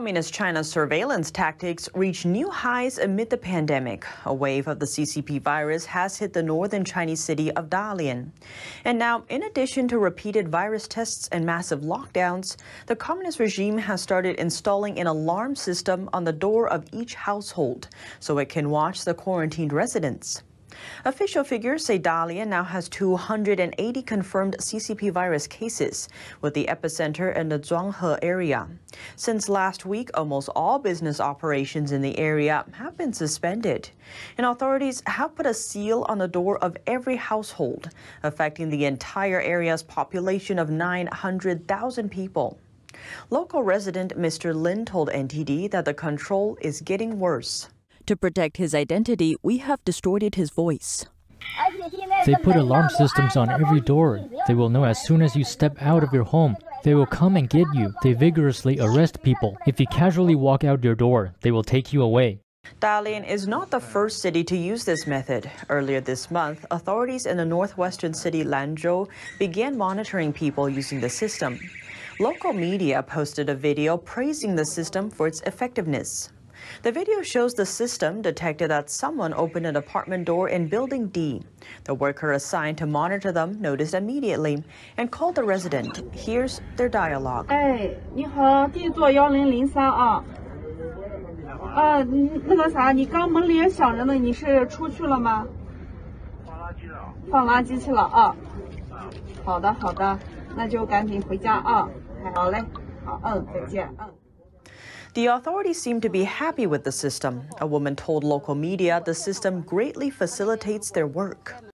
Communist China's surveillance tactics reach new highs amid the pandemic. A wave of the CCP virus has hit the northern Chinese city of Dalian. And now, in addition to repeated virus tests and massive lockdowns, the communist regime has started installing an alarm system on the door of each household so it can watch the quarantined residents. Official figures say Dalian now has 280 confirmed CCP virus cases, with the epicenter in the Zhuanghe area. Since last week, almost all business operations in the area have been suspended, and authorities have put a seal on the door of every household, affecting the entire area's population of 900,000 people. Local resident Mr. Lin told NTD that the control is getting worse. To protect his identity, we have distorted his voice. They put alarm systems on every door. They will know as soon as you step out of your home. They will come and get you. They vigorously arrest people. If you casually walk out your door, they will take you away. Dalian is not the first city to use this method. Earlier this month, authorities in the northwestern city Lanzhou began monitoring people using the system. Local media posted a video praising the system for its effectiveness. The video shows the system detected that someone opened an apartment door in Building D. The worker assigned to monitor them noticed immediately and called the resident. Here's their dialogue. 哎，你好，地座幺零零三啊。啊，那个啥，你刚门铃响着呢，你是出去了吗？放垃圾了。放垃圾去了啊。好的，好的，那就赶紧回家啊。好嘞，好，嗯，再见，嗯。 The authorities seem to be happy with the system. A woman told local media the system greatly facilitates their work.